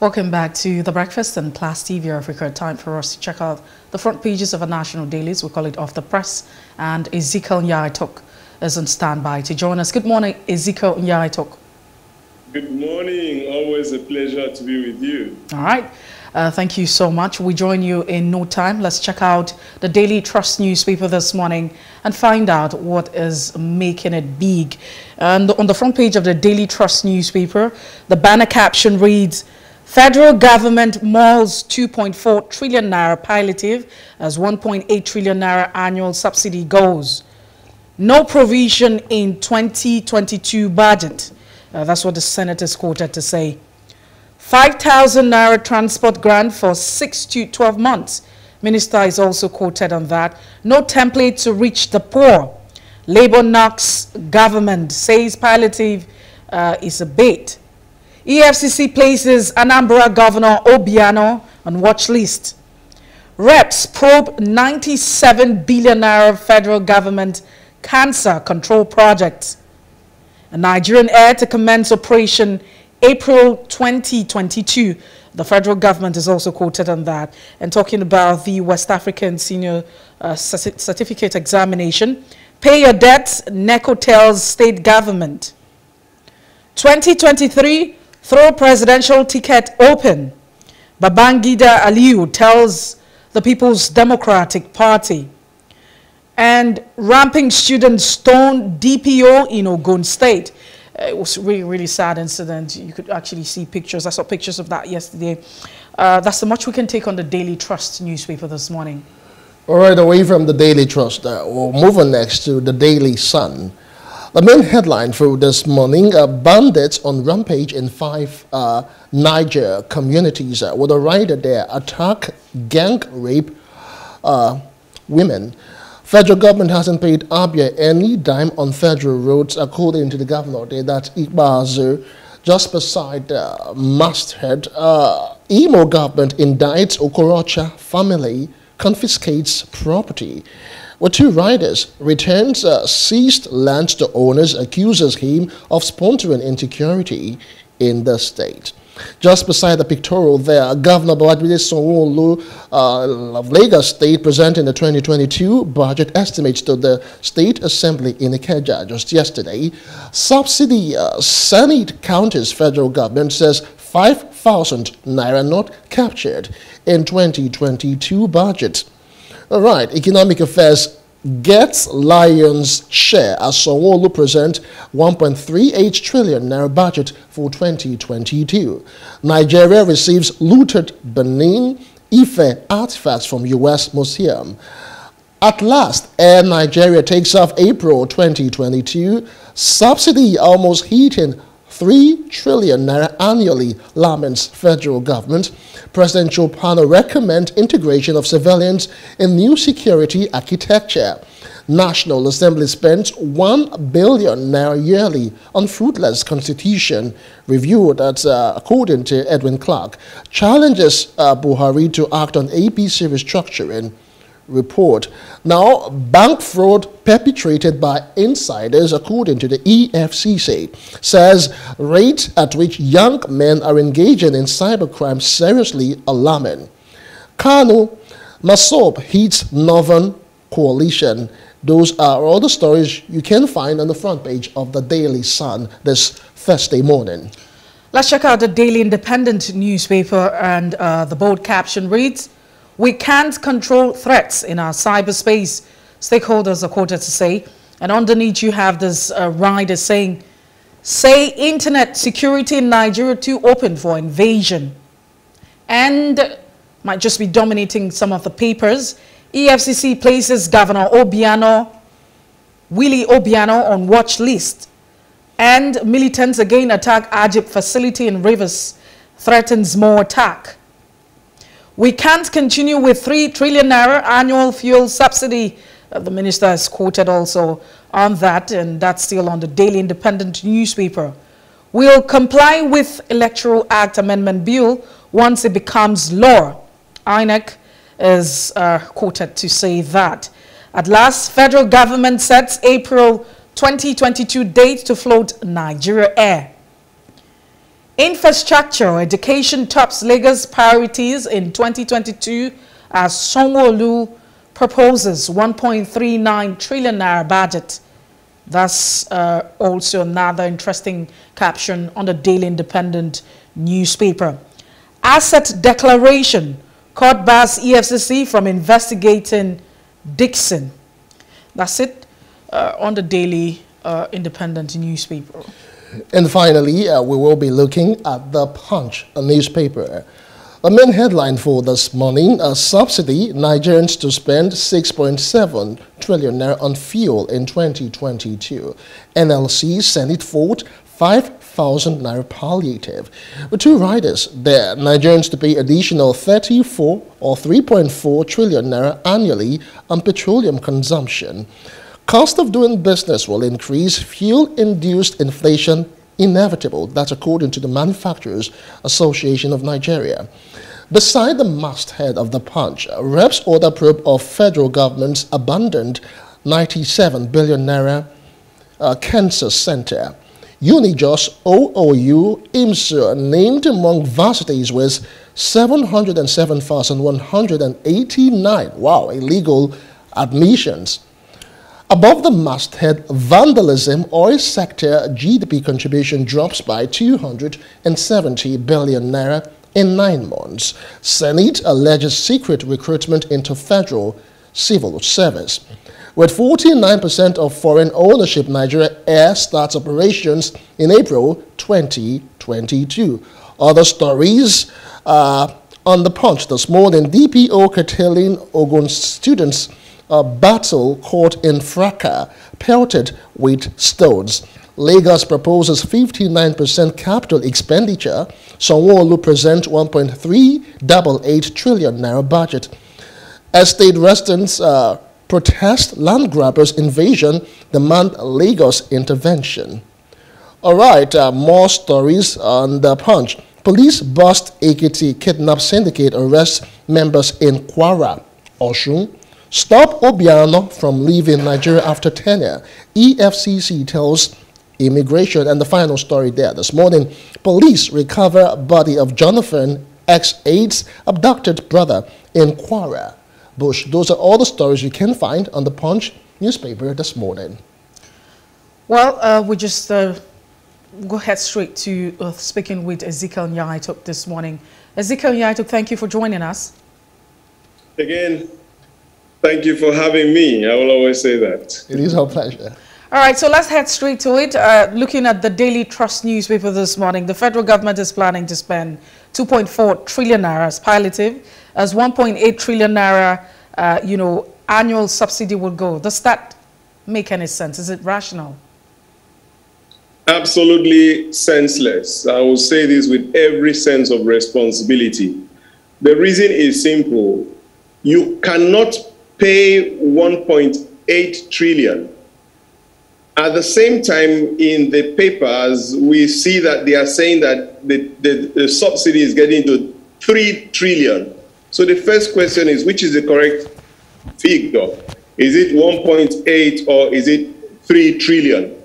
Welcome back to The Breakfast and Plus TV Africa. Time for us to check out the front pages of our national dailies. We call it Off the Press. And Ezekiel Nya-Etok is on standby to join us. Good morning, Ezekiel Nya-Etok. Good morning. Always a pleasure to be with you. All right. Uh, thank you so much. We join you in no time. Let's check out the Daily Trust newspaper this morning and find out what is making it big. And on the front page of the Daily Trust newspaper, the banner caption reads, Federal government mulls 2.4 trillion naira palliative as 1.8 trillion naira annual subsidy goes. No provision in 2022 budget. Uh, that's what the Senate is quoted to say. 5,000 naira transport grant for 6 to 12 months. Minister is also quoted on that. No template to reach the poor. Labour knocks government, says palliative uh, is a bait. EFCC places Anambra Governor Obiano on watch list. Reps probe 97 billion naira federal government cancer control project. A Nigerian air to commence operation April 2022. The federal government is also quoted on that and talking about the West African Senior uh, Certificate Examination. Pay your debts, NECO tells state government. 2023 Throw presidential ticket open. Babangida Aliyu tells the People's Democratic Party. And ramping students stone DPO in Ogun State. Uh, it was really, really sad incident. You could actually see pictures. I saw pictures of that yesterday. Uh, that's the much we can take on the Daily Trust newspaper this morning. All right, away from the Daily Trust, uh, we'll move on next to the Daily Sun. The main headline for this morning, uh, bandits on rampage in five uh, Niger communities uh, with a rider there attack, gang rape uh, women. Federal government hasn't paid Abia any dime on federal roads according to the governor there that Ikpeazu just beside uh, Masthead. Uh, Imo government indicts Okorocha family, confiscates property with two riders. Returns uh, seized land to owners, accuses him of sponsoring insecurity in the state. Just beside the pictorial there, Governor Babajide Sanwo-Olu uh, of Lagos State presenting the 2022 budget estimates to the State Assembly in Ikeja just yesterday. Subsidy uh, Senate counters federal government says 5,000 naira not captured in 2022 budget. All right, Economic Affairs gets lion's share as Sanwo-Olu present 1.38 trillion naira budget for 2022. Nigeria receives looted Benin Ife artifacts from U.S. Museum. At last, Air Nigeria takes off April 2022. Subsidy almost hitting 3 trillion naira annually, laments federal government. President Joe Pano recommend integration of civilians in new security architecture. National Assembly spends 1 billion naira yearly on fruitless constitution review that's uh, according to Edwin Clark. Challenges uh, Buhari to act on APC restructuring report. Now, bank fraud perpetrated by insiders, according to the EFCC, says rate at which young men are engaging in cybercrime seriously alarming. Kano MASSOB hits Northern Coalition. Those are all the stories you can find on the front page of the Daily Sun this Thursday morning. Let's check out the Daily Independent newspaper and uh, the bold caption reads, we can't control threats in our cyberspace, stakeholders are quoted to say. And underneath you have this uh, rider saying, say internet security in Nigeria too open for invasion. And might just be dominating some of the papers. EFCC places Governor Obiano, Willie Obiano on watch list. And militants again attack Agip facility in Rivers, threatens more attack. We can't continue with 3 trillion naira annual fuel subsidy. Uh, the minister has quoted also on that, and that's still on the Daily Independent newspaper. We'll comply with Electoral Act Amendment Bill once it becomes law. INEC is uh, quoted to say that. At last, federal government sets April 2022 date to float Nigeria Air. Infrastructure, education tops Lagos priorities in 2022 as Sanwo-Olu proposes 1.39 trillion naira budget. That's uh, also another interesting caption on the Daily Independent newspaper. Asset declaration, court bars EFCC from investigating Dickson. That's it uh, on the Daily uh, Independent newspaper. And finally, uh, we will be looking at the Punch, a newspaper. The main headline for this morning, a subsidy Nigerians to spend 6.7 trillion naira on fuel in 2022. NLC Senate vote 5,000 naira palliative. With two riders there, Nigerians to pay additional 34 or 3.4 trillion naira annually on petroleum consumption. Cost of doing business will increase, fuel-induced inflation inevitable. That's according to the Manufacturers Association of Nigeria. Beside the masthead of the punch, reps order probe of federal government's abandoned 97 billion naira uh, cancer center. Unijos OOU IMSU named among varsities with 707,189, wow, illegal admissions. Above the masthead, vandalism oil sector GDP contribution drops by 270 billion naira in nine months. Senate alleges secret recruitment into federal civil service. With 49% of foreign ownership, Nigeria Air starts operations in April 2022. Other stories uh, on the punch this morning, DPO curtailing Ogun students a battle caught in fracas, pelted with stones. Lagos proposes 59% capital expenditure. Sanwo-Olu present 1.388 trillion naira budget. Estate residents uh, protest land grabbers invasion, demand Lagos intervention. All right, uh, more stories on the punch. Police bust AKT kidnap syndicate arrest members in Kwara, Osun. Stop Obiano from leaving Nigeria after tenure. EFCC tells immigration. And the final story there this morning, police recover body of Jonathan, ex-AIDS abducted brother in Kwara. Bush. Those are all the stories you can find on the Punch newspaper this morning. Well, uh, we just uh, go head straight to uh, speaking with Ezekiel Nya-Etok this morning. Ezekiel Nya-Etok, thank you for joining us. Again, Thank you for having me. I will always say that. It is our pleasure. All right, so let's head straight to it. Uh, looking at the Daily Trust newspaper this morning, the federal government is planning to spend 2.4 trillion naira as palliative, as 1.8 trillion naira, uh, you know, annual subsidy will go. Does that make any sense? Is it rational? Absolutely senseless. I will say this with every sense of responsibility. The reason is simple. You cannot pay 1.8 trillion. At the same time, in the papers, we see that they are saying that the, the, the subsidy is getting to 3 trillion. So the first question is, which is the correct figure? Is it 1.8 or is it 3 trillion?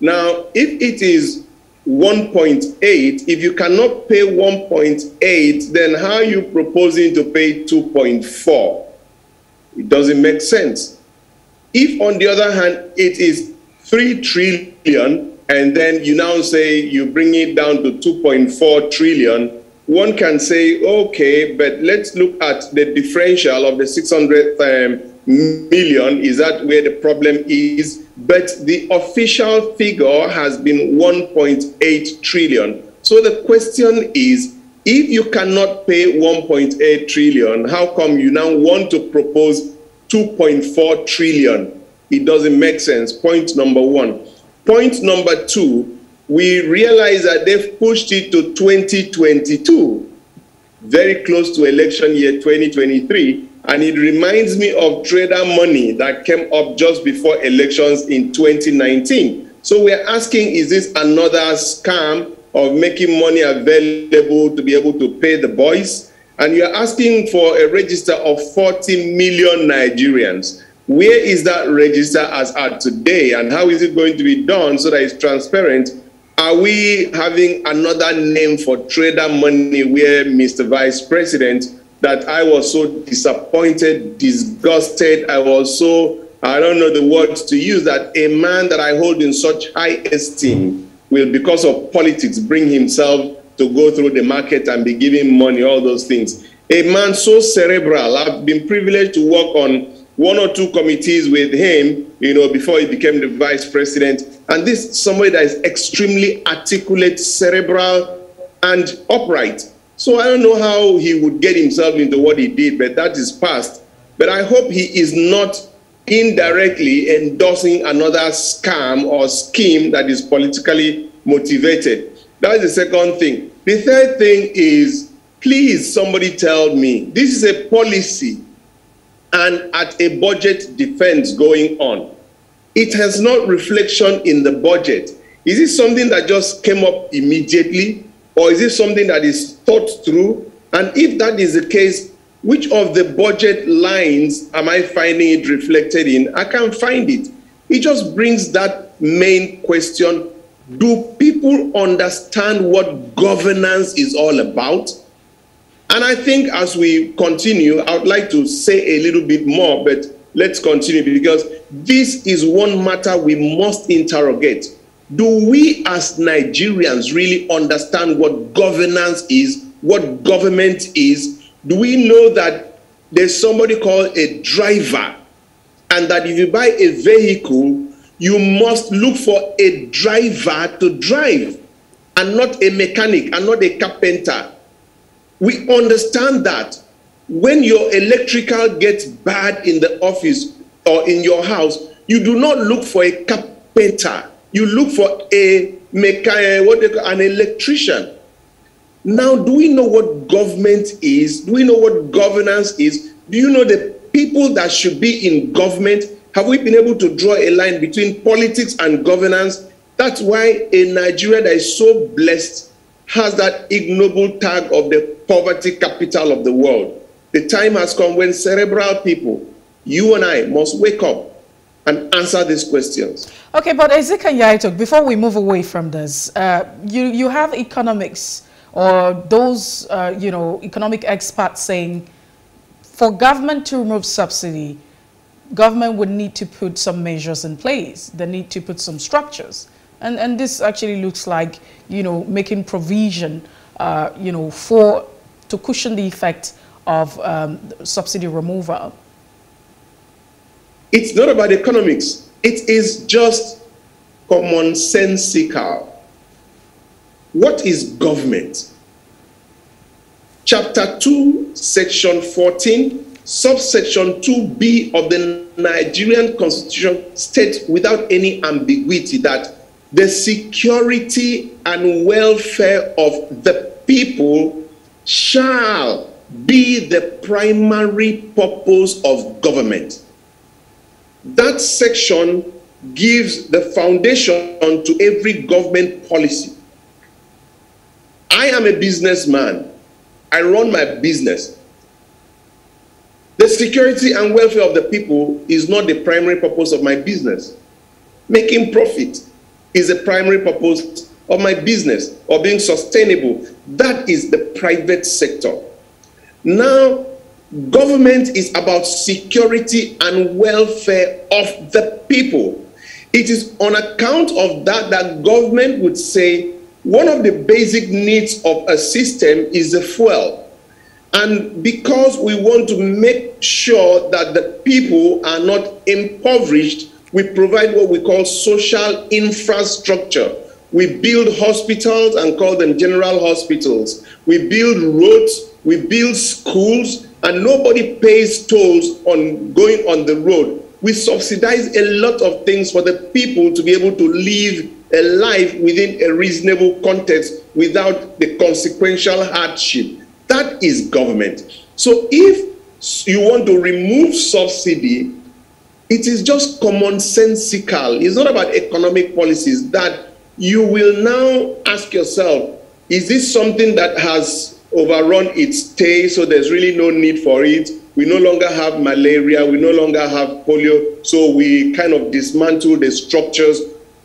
Now, if it is 1.8, if you cannot pay 1.8, then how are you proposing to pay 2.4? It doesn't make sense. If, on the other hand, it is 3 trillion, and then you now say you bring it down to 2.4 trillion, one can say, okay, but let's look at the differential of the 600 um, million. Is that where the problem is? But the official figure has been 1.8 trillion. So the question is, if you cannot pay 1.8 trillion, how come you now want to propose 2.4 trillion? It doesn't make sense. Point number one. Point number two, we realize that they've pushed it to 2022, very close to election year 2023. And it reminds me of trader money that came up just before elections in 2019. So we're asking, is this another scam of making money available to be able to pay the boys. And you're asking for a register of 40 million Nigerians. Where is that register as at today? And how is it going to be done so that it's transparent Are we having another name for trader money where Mr. Vice President that I was so disappointed, disgusted, I was so, I don't know the words to use, that a man that I hold in such high esteem will, because of politics, bring himself to go through the market and be giving money, all those things. A man so cerebral, I've been privileged to work on one or two committees with him, you know, before he became the vice president. And this somebody that is extremely articulate, cerebral, and upright. So I don't know how he would get himself into what he did, but that is past. But I hope he is not indirectly endorsing another scam or scheme that is politically motivated. That is the second thing. The third thing is, please, somebody tell me, this is a policy and at a budget defense going on. It has not reflection in the budget. Is it something that just came up immediately, or is it something that is thought through? And if that is the case, which of the budget lines am I finding it reflected in? I can't find it. It just brings that main question Do people understand what governance is all about? And I think as we continue, I would like to say a little bit more, but let's continue because this is one matter we must interrogate. Do we as Nigerians really understand what governance is, what government is? Do we know that there's somebody called a driver, and that if you buy a vehicle, you must look for a driver to drive, and not a mechanic, and not a carpenter? We understand that when your electrical gets bad in the office or in your house, you do not look for a carpenter. You look for a mechanic, what they call an electrician. Now, do we know what government is? Do we know what governance is? Do you know the people that should be in government? Have we been able to draw a line between politics and governance? That's why a Nigeria that is so blessed has that ignoble tag of the poverty capital of the world. The time has come when cerebral people, you and I, must wake up and answer these questions. Okay, but Ezekiel Nya-Etok, before we move away from this, uh, you, you have economics or those, uh, you know, economic experts saying for government to remove subsidy, government would need to put some measures in place. They need to put some structures. And, and this actually looks like, you know, making provision, uh, you know, for, to cushion the effect of um, subsidy removal. It's not about economics. It is just commonsensical. What is government? Chapter 2, section 14, subsection 2b of the Nigerian Constitution states without any ambiguity that the security and welfare of the people shall be the primary purpose of government. That section gives the foundation to every government policy. I am a businessman. I run my business. The security and welfare of the people is not the primary purpose of my business. Making profit is the primary purpose of my business or being sustainable. That is the private sector. Now, government is about security and welfare of the people. It is on account of that that government would say one of the basic needs of a system is the fuel. And because we want to make sure that the people are not impoverished, we provide what we call social infrastructure. We build hospitals and call them general hospitals. We build roads, we build schools, and nobody pays tolls on going on the road. We subsidize a lot of things for the people to be able to live a life within a reasonable context without the consequential hardship. That is government. So if you want to remove subsidy, it is just commonsensical. It's not about economic policies that you will now ask yourself, is this something that has overrun its stay, so there's really no need for it? We no longer have malaria, we no longer have polio, so we kind of dismantle the structures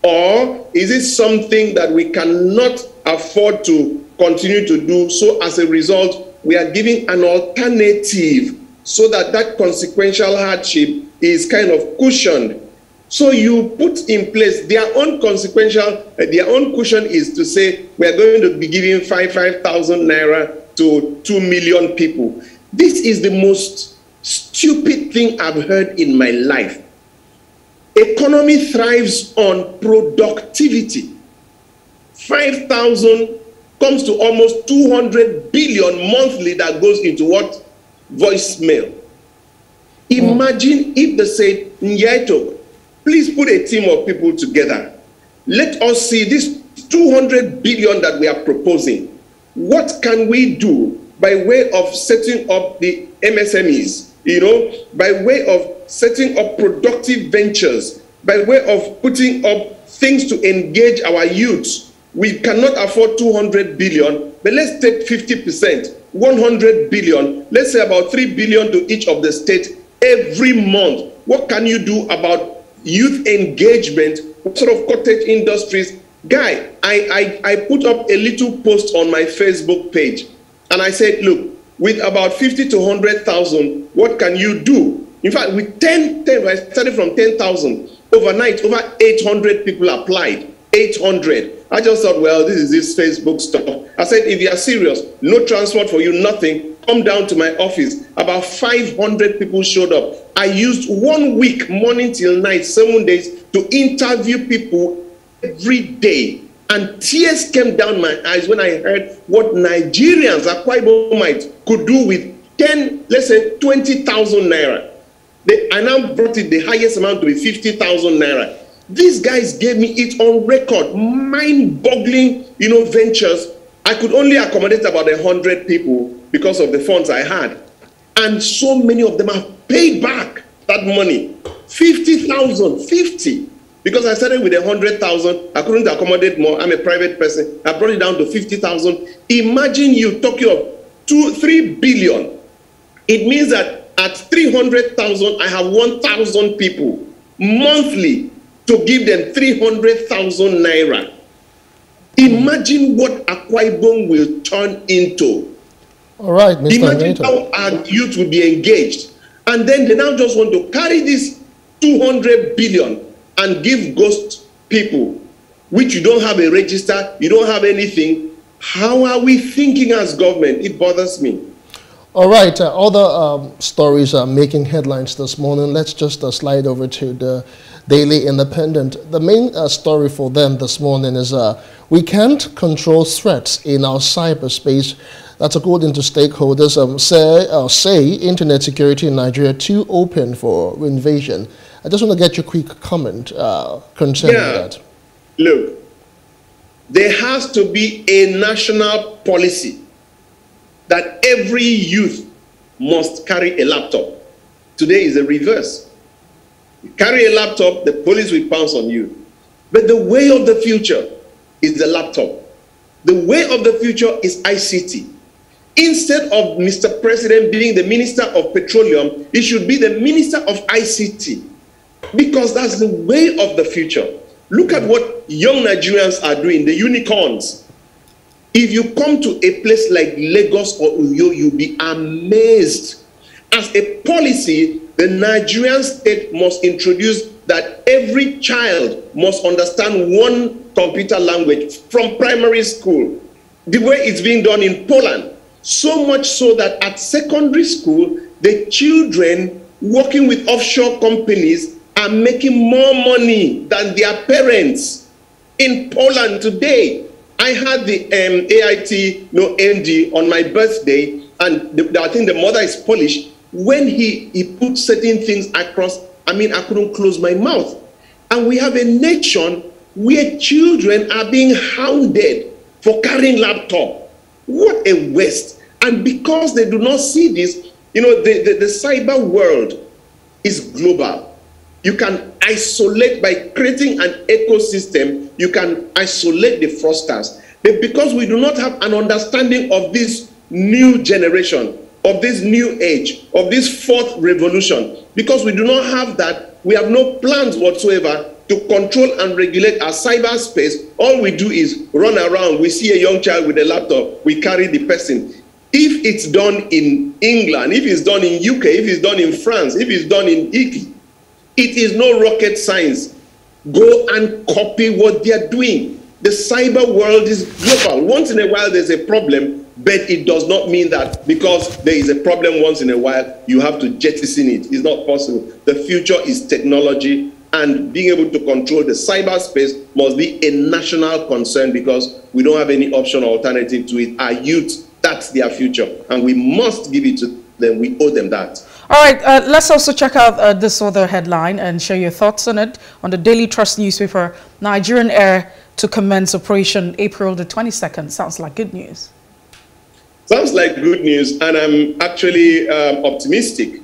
Or is it something that we cannot afford to continue to do? So as a result, we are giving an alternative so that that consequential hardship is kind of cushioned. So you put in place their own consequential, uh, their own cushion is to say we are going to be giving five five thousand naira to two million people. This is the most stupid thing I've heard in my life. Economy thrives on productivity. 5,000 comes to almost 200 billion monthly that goes into what? Voicemail. Imagine if they said, Nyaito, please put a team of people together. Let us see this 200 billion that we are proposing. What can we do by way of setting up the MSMEs, you know, by way of setting up productive ventures, by way of putting up things to engage our youths. We cannot afford 200 billion, but let's take 50%, 100 billion, let's say about 3 billion to each of the states every month. What can you do about youth engagement? What sort of cottage industries? Guy, I, I, I put up a little post on my Facebook page and I said, look, with about 50 to 100,000, what can you do? In fact, with 10, 10 I started from 10,000. Overnight, over 800 people applied. 800. I just thought, well, this is this Facebook stuff. I said, if you are serious, no transport for you, nothing, come down to my office. About 500 people showed up. I used one week, morning till night, seven days, to interview people every day and tears came down my eyes when I heard what Nigerians, Akwa Ibomites, could do with 10, let's say 20,000 naira. They, I now brought it the highest amount to be 50,000 naira. These guys gave me it on record, mind-boggling, you know, ventures. I could only accommodate about 100 people because of the funds I had. And so many of them have paid back that money. 50,000, 50. Because I started with a hundred thousand, I couldn't accommodate more. I'm a private person. I brought it down to fifty thousand. Imagine you talking of two, three billion. It means that at three hundred thousand, I have one thousand people monthly to give them three hundred thousand naira. Imagine what Akwa Ibom will turn into. All right, Mr. Imagine how our youth will be engaged. And then they now just want to carry this 200 billion and give ghost people, which you don't have a register, you don't have anything. How are we thinking as government? It bothers me. All right, uh, other um, stories are making headlines this morning. Let's just uh, slide over to the Daily Independent. The main uh, story for them this morning is uh, we can't control threats in our cyberspace. That's according to stakeholders. Um, say, uh, say internet security in Nigeria too open for invasion. I just want to get your quick comment uh, concerning yeah. that. Look, there has to be a national policy that every youth must carry a laptop. Today is the reverse. You carry a laptop, the police will pounce on you. But the way of the future is the laptop. The way of the future is ICT. Instead of Mr. President being the Minister of Petroleum, he should be the Minister of ICT because that's the way of the future. Look at what young Nigerians are doing, the unicorns. If you come to a place like Lagos or Uyo, you'll be amazed. As a policy, the Nigerian state must introduce that every child must understand one computer language from primary school, the way it's being done in Poland. So much so that at secondary school, the children working with offshore companies are making more money than their parents in Poland today. I had the um, AIT no MD on my birthday, and the, I think the mother is Polish. When he, he put certain things across, I mean, I couldn't close my mouth. And we have a nation where children are being hounded for carrying laptop. What a waste. And because they do not see this, you know, the, the, the cyber world is global. You can isolate by creating an ecosystem, you can isolate the fraudsters. But because we do not have an understanding of this new generation, of this new age, of this fourth revolution, because we do not have that, we have no plans whatsoever to control and regulate our cyberspace, all we do is run around. We see a young child with a laptop, we carry the person. If it's done in England, if it's done in UK, if it's done in France, if it's done in Italy, it is no rocket science. Go and copy what they are doing. The cyber world is global. Once in a while, there's a problem, but it does not mean that because there is a problem once in a while, you have to jettison it. It's not possible. The future is technology, and being able to control the cyberspace must be a national concern because we don't have any option or alternative to it. Our youth, that's their future, and we must give it to them. We owe them that. All right, uh, let's also check out uh, this other headline and share your thoughts on it on the Daily Trust newspaper. Nigerian Air to commence operation April the 22nd. Sounds like good news. Sounds like good news, and I'm actually um, optimistic.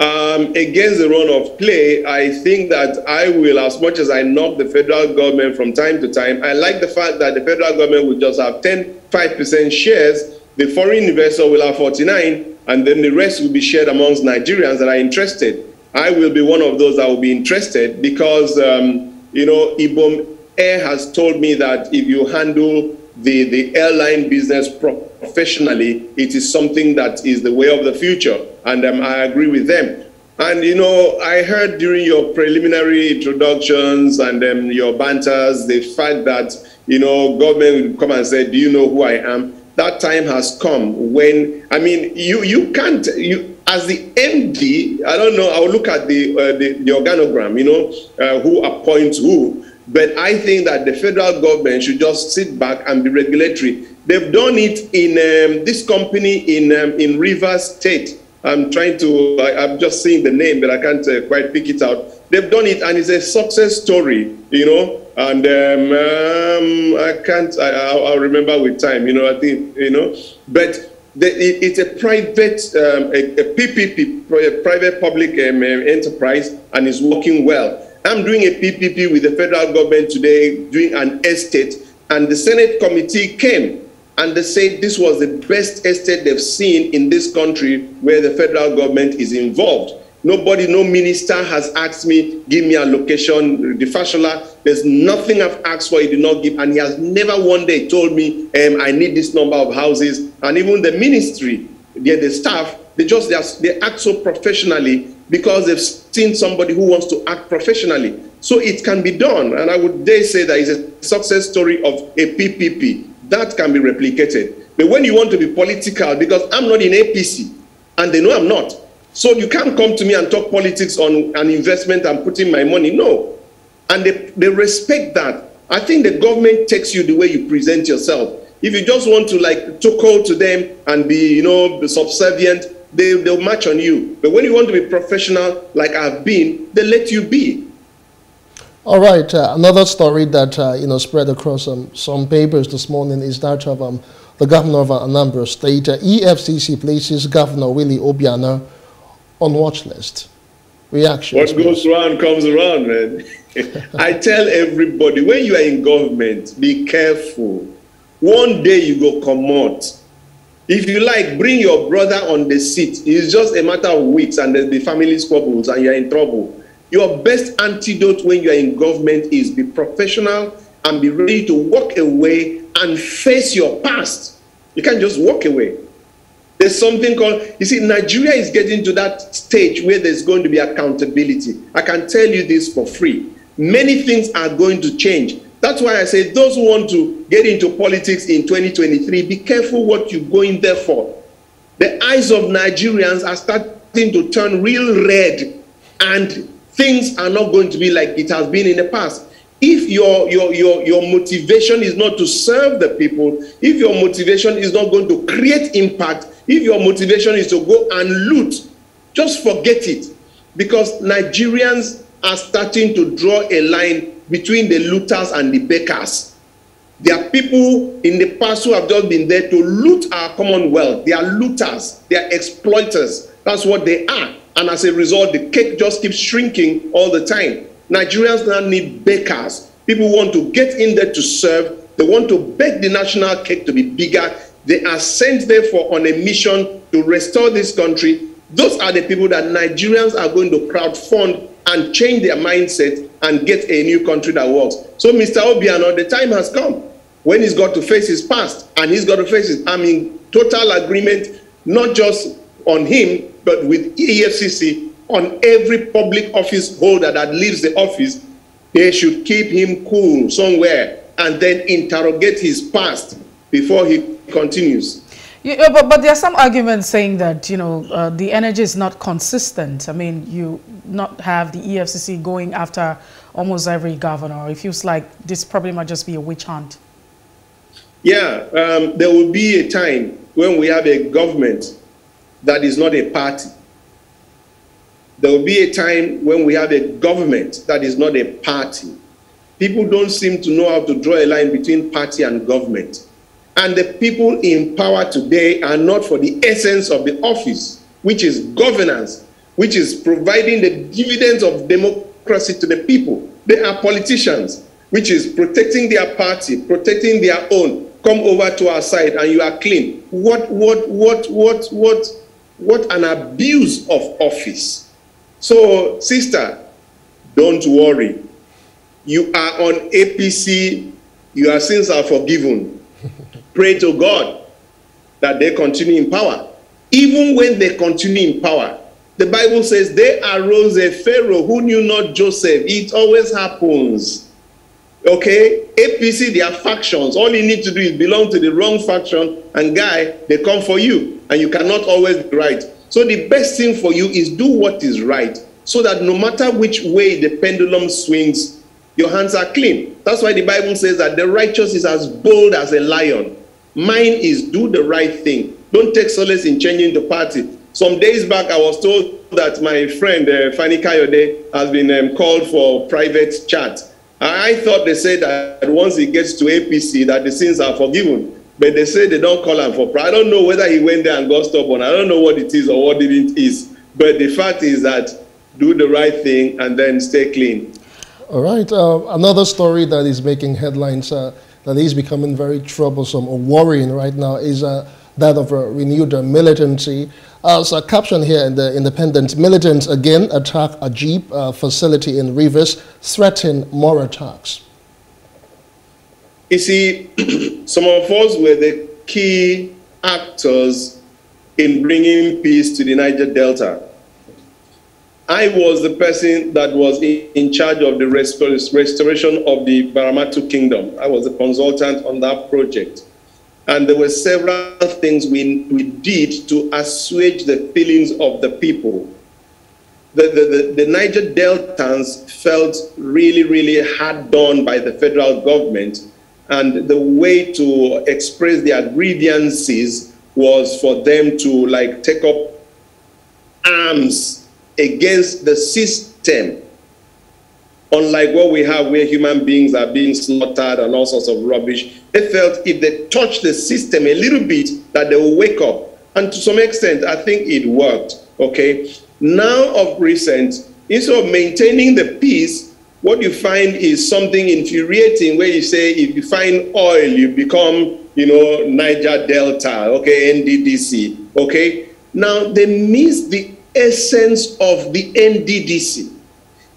Um, against the run of play, I think that I will, as much as I knock the federal government from time to time, I like the fact that the federal government will just have 10, 5% shares, the foreign investor will have 49, and then the rest will be shared amongst Nigerians that are interested. I will be one of those that will be interested because, um, you know, Ibom Air has told me that if you handle the, the airline business professionally, it is something that is the way of the future. And um, I agree with them. And, you know, I heard during your preliminary introductions and um, your banters the fact that, you know, government will come and say, do you know who I am? That time has come when, I mean, you, you can't, you, as the MD, I don't know, I'll look at the, uh, the, the, organogram, you know, uh, who appoints who. But I think that the federal government should just sit back and be regulatory. They've done it in um, this company in, um, in Rivers State. I'm trying to, I, am just seeing the name, but I can't uh, quite pick it out. They've done it, and it's a success story, you know. And um, um, I can't, I, will remember with time, you know, I think, you know. But the, it, it's a private, um, a, a, PPP, a private public um, enterprise, and it's working well. I'm doing a PPP with the federal government today, doing an estate, and the Senate committee came and they said this was the best estate they've seen in this country where the federal government is involved. Nobody, no minister has asked me, give me a location, the fashola. There's nothing I've asked for, he did not give. And he has never one day told me, um, I need this number of houses. And even the ministry, the, the staff, they just, they, are, they act so professionally because they've seen somebody who wants to act professionally. So it can be done. And I would dare say that it's a success story of a PPP. That can be replicated. But when you want to be political, because I'm not in APC, and they know I'm not. So you can't come to me and talk politics on an investment and putting my money. No. And they, they respect that. I think the government takes you the way you present yourself. If you just want to like to call to them and be, you know, subservient, they, they'll match on you. But when you want to be professional, like I've been, they let you be. All right. Uh, another story that uh, you know spread across um, some papers this morning is that of um, the governor of Anambra State. Uh, EFCC places Governor Willie Obiano on watch list. Reaction. What goes around comes around, man. I tell everybody when you are in government, be careful. One day you go come out if you like, bring your brother on the seat. It's just a matter of weeks and there'll be family squabbles and you're in trouble. Your best antidote when you're in government is be professional and be ready to walk away and face your past. You can't just walk away. There's something called, you see, Nigeria is getting to that stage where there's going to be accountability. I can tell you this for free. Many things are going to change. That's why I say those who want to get into politics in 2023, be careful what you go in there for. The eyes of Nigerians are starting to turn real red, and things are not going to be like it has been in the past. If your, your, your, your motivation is not to serve the people, if your motivation is not going to create impact, if your motivation is to go and loot, just forget it. Because Nigerians are starting to draw a line between the looters and the bakers. There are people in the past who have just been there to loot our commonwealth. They are looters, they are exploiters. That's what they are. And as a result, the cake just keeps shrinking all the time. Nigerians now need bakers. People want to get in there to serve. They want to bake the national cake to be bigger. They are sent therefore on a mission to restore this country Those are the people that Nigerians are going to crowd fund and change their mindset and get a new country that works. So, Mr. Obiano, the time has come when he's got to face his past and he's got to face it. I'm in total agreement, not just on him, but with EFCC on every public office holder that leaves the office. They should keep him cool somewhere and then interrogate his past before he continues. Yeah, but, but there are some arguments saying that, you know, uh, the energy is not consistent. I mean, you not have the EFCC going after almost every governor. It feels like this probably might just be a witch hunt. Yeah, um, there will be a time when we have a government that is not a party. There will be a time when we have a government that is not a party. People don't seem to know how to draw a line between party and government. And the people in power today are not for the essence of the office, which is governance, which is providing the dividends of democracy to the people. They are politicians, which is protecting their party, protecting their own. Come over to our side and you are clean. What, what, what, what, what, what an abuse of office. So, sister, don't worry. You are on APC, your sins are forgiven pray to God that they continue in power. Even when they continue in power, the Bible says there arose a Pharaoh who knew not Joseph. It always happens. Okay? APC, they are factions. All you need to do is belong to the wrong faction, and guy, they come for you, and you cannot always be right. So the best thing for you is do what is right, so that no matter which way the pendulum swings, your hands are clean. That's why the Bible says that the righteous is as bold as a lion. Mine is do the right thing. Don't take solace in changing the party. Some days back, I was told that my friend uh, Fani-Kayode has been um, called for private chat. I thought they said that once he gets to APC, that the sins are forgiven. But they say they don't call him for private. I don't know whether he went there and got stubborn. I don't know what it is or what it is. But the fact is that do the right thing and then stay clean. All right. Uh, another story that is making headlines. Uh, that is becoming very troublesome or worrying right now is uh, that of a renewed militancy. As a caption here in the Independent, militants again attack Agip uh, facility in Rivers, threaten more attacks. You see, some of us were the key actors in bringing peace to the Niger Delta. I was the person that was in charge of the restoration of the Gbaramatu Kingdom. I was a consultant on that project. And there were several things we, we did to assuage the feelings of the people. The, the, the, the Niger Deltans felt really, really hard done by the federal government. And the way to express their grievances was for them to like take up arms against the system. Unlike what we have where human beings are being slaughtered and all sorts of rubbish, they felt if they touch the system a little bit, that they will wake up. And to some extent, I think it worked. Okay. Now, of recent, instead of maintaining the peace, what you find is something infuriating where you say if you find oil, you become, you know, Niger Delta, okay, NDDC, okay. Now they miss the essence of the NDDC.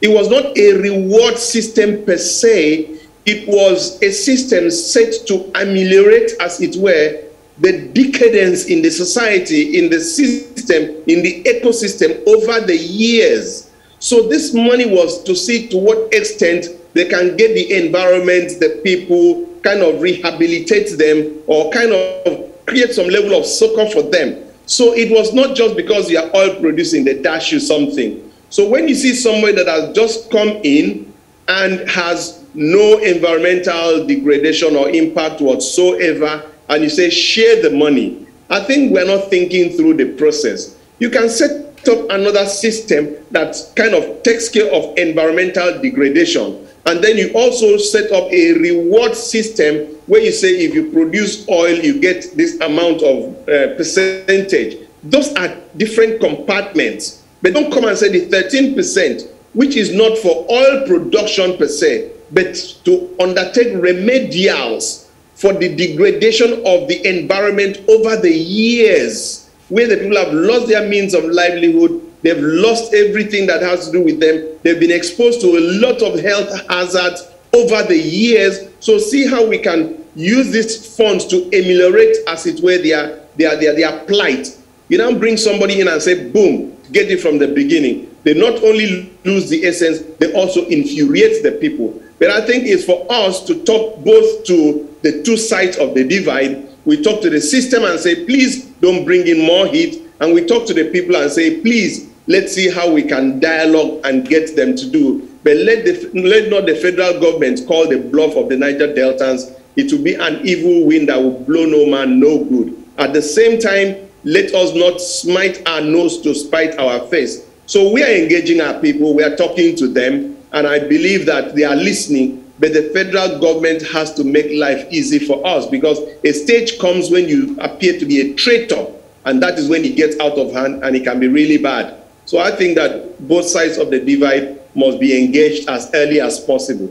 It was not a reward system per se, it was a system set to ameliorate, as it were, the decadence in the society, in the system, in the ecosystem over the years. So this money was to see to what extent they can get the environment, the people, kind of rehabilitate them or kind of create some level of succor for them. So it was not just because you are oil producing, they dash you something. So when you see somebody that has just come in and has no environmental degradation or impact whatsoever, and you say share the money, I think we're not thinking through the process. You can set up another system that kind of takes care of environmental degradation. And then you also set up a reward system where you say if you produce oil, you get this amount of uh, percentage. Those are different compartments. But don't come and say the 13%, which is not for oil production per se, but to undertake remedials for the degradation of the environment over the years. where the people have lost their means of livelihood, they've lost everything that has to do with them, they've been exposed to a lot of health hazards over the years. So see how we can use these funds to ameliorate, as it were, their, their, their, their plight. You don't bring somebody in and say, boom, get it from the beginning. They not only lose the essence, they also infuriate the people. But I think it's for us to talk both to the two sides of the divide. We talk to the system and say, please don't bring in more heat. And we talk to the people and say, please, let's see how we can dialogue and get them to do. But let, the, let not the federal government call the bluff of the Niger Deltans. It will be an evil wind that will blow no man no good. At the same time, let us not smite our nose to spite our face. So we are engaging our people, we are talking to them, and I believe that they are listening. But the federal government has to make life easy for us because a stage comes when you appear to be a traitor, and that is when it gets out of hand and it can be really bad. So I think that both sides of the divide must be engaged as early as possible.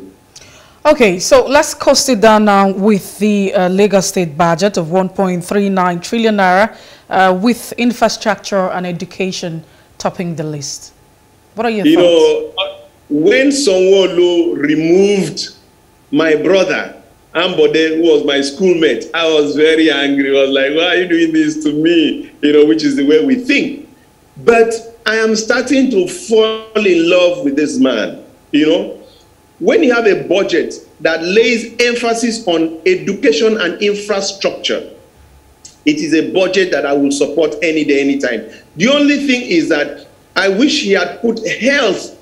Okay, so let's cost it down now with the uh, Lagos state budget of 1.39 trillion naira, uh, with infrastructure and education topping the list. What are your you thoughts? know, when Sanwo-Olu removed my brother, Ambode, who was my schoolmate, I was very angry. I was like, why are you doing this to me? You know, which is the way we think. But I am starting to fall in love with this man. You know, when you have a budget that lays emphasis on education and infrastructure, it is a budget that I will support any day, anytime. The only thing is that I wish he had put health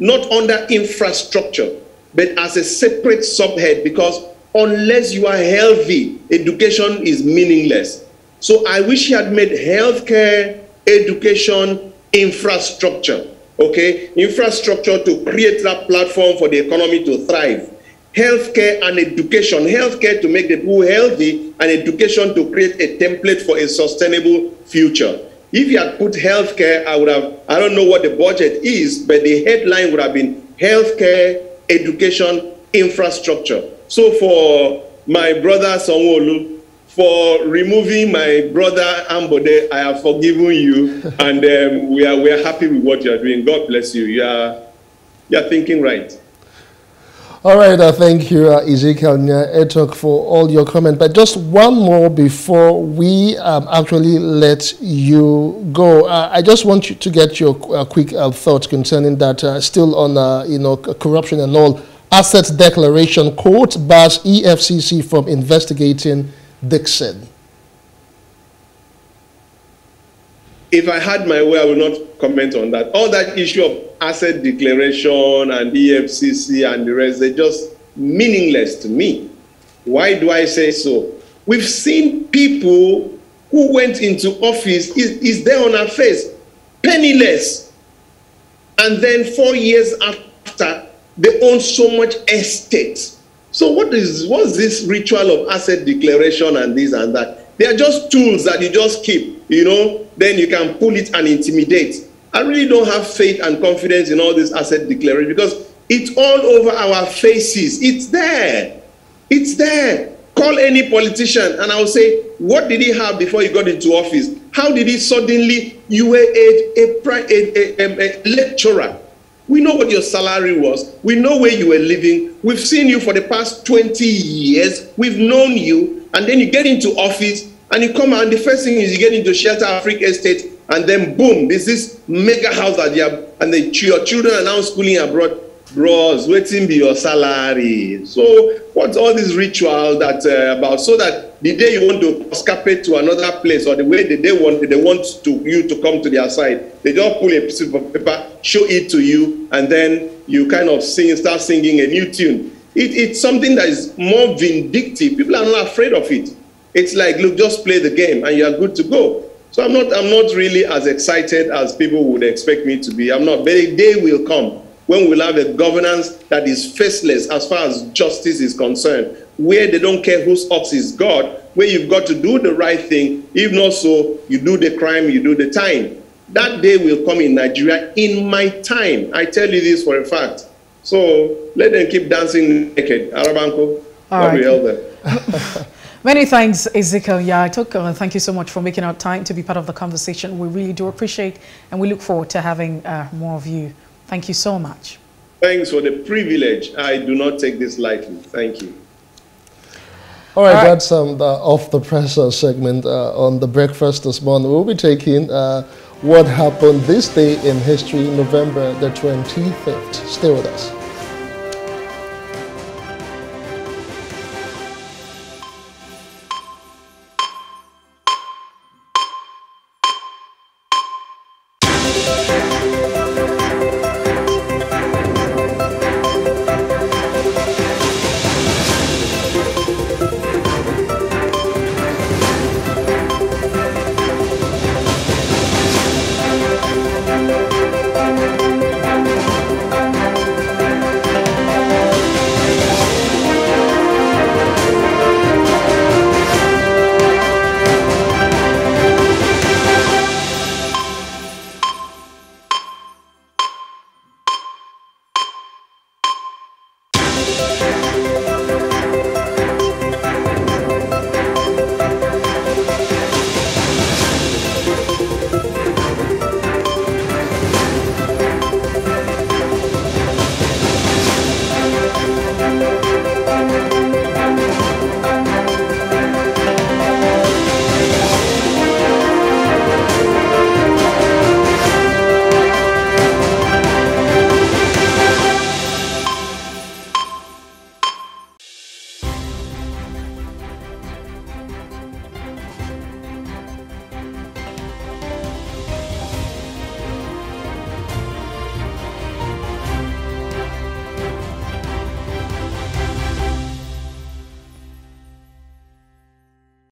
not under infrastructure, but as a separate subhead because unless you are healthy, education is meaningless. So I wish he had made healthcare, education, infrastructure. Okay, infrastructure to create that platform for the economy to thrive. Healthcare and education. Healthcare to make the people healthy, and education to create a template for a sustainable future. If you had put healthcare, I would have, I don't know what the budget is, but the headline would have been healthcare, education, infrastructure. So for my brother Sanwo-Olu, for removing my brother Ambode. I have forgiven you, and um, we are we are happy with what you are doing. God bless you. You are you are thinking right. All right, uh, thank you, uh, Ezekiel Etok, for all your comment. But just one more before we um, actually let you go. Uh, I just want you to get your uh, quick uh, thoughts concerning that. Uh, still on, uh, you know, corruption and all. Assets declaration court bars EFCC from investigating Dixon. If I had my way, I would not comment on that. All that issue of asset declaration and EFCC and the rest, they're just meaningless to me. Why do I say so? We've seen people who went into office, is, is there on our face, penniless. And then four years after, they own so much estate. So what is what's this ritual of asset declaration and this and that? They are just tools that you just keep, you know, then you can pull it and intimidate. I really don't have faith and confidence in all this asset declaration because it's all over our faces. It's there. It's there. Call any politician and I'll say, what did he have before he got into office? How did he suddenly, you were a, a, a, a, a lecturer we know what your salary was. We know where you were living. We've seen you for the past 20 years. We've known you. And then you get into office and you come out, and the first thing is you get into Shelter Africa Estate, and then boom, there's this mega house that you have, and the, your children are now schooling abroad bros wetin be your salary so what's all this ritual that uh, about so that the day you want to escape to another place or the way that they want they want to you to come to their side they just pull a piece of paper show it to you and then you kind of sing start singing a new tune. It, it's something that is more vindictive. People are not afraid of it. It's like look just play the game and you are good to go. So i'm not i'm not really as excited as people would expect me to be. I'm not but a day will come when we'll have a governance that is faceless as far as justice is concerned, where they don't care whose ox is God, where you've got to do the right thing. If not so, you do the crime, you do the time. That day will come in Nigeria in my time. I tell you this for a fact. So let them keep dancing naked. Arabanko, All right. them. Many thanks, Ezekiel Nya-Etok. Uh, thank you so much for making our time to be part of the conversation. We really do appreciate and we look forward to having uh, more of you. Thank you so much. Thanks for the privilege. I do not take this lightly. Thank you. All right, All right. that's um, the off the presser segment uh, on the breakfast this morning. We'll be taking uh, what happened this day in history, November the 25th. Stay with us.